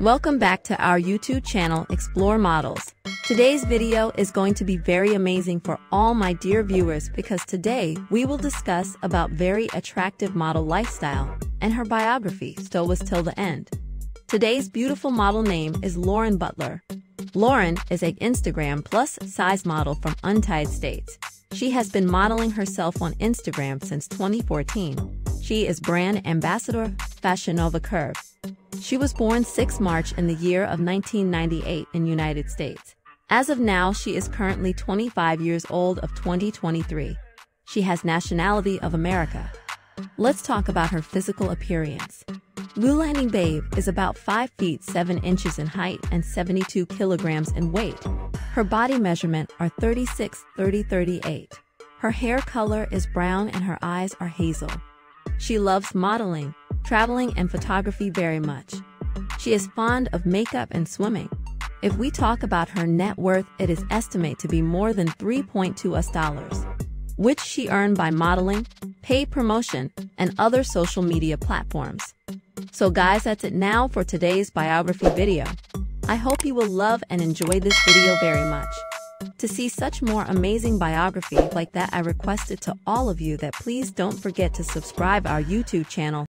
Welcome back to our YouTube channel, Explore Models. Today's video is going to be very amazing for all my dear viewers because today we will discuss about very attractive model lifestyle and her biography, so was till the end. Today's beautiful model name is Lauren Butler. Lauren is a Instagram plus size model from Untied States. She has been modeling herself on Instagram since 2014. She is brand ambassador Fashion Nova Curve. She was born 6 March in the year of 1998 in United States. As of now, she is currently 25 years old of 2023. She has nationality of America. Let's talk about her physical appearance. Landing Babe is about 5 feet 7 inches in height and 72 kilograms in weight. Her body measurement are 36 30 38. Her hair color is brown and her eyes are hazel. She loves modeling, traveling, and photography very much. She is fond of makeup and swimming. If we talk about her net worth, it is estimated to be more than 3.2 US dollars, which she earned by modeling, paid promotion, and other social media platforms. So guys, that's it now for today's biography video. I hope you will love and enjoy this video very much. To see such more amazing biography like that I requested to all of you that please don't forget to subscribe our YouTube channel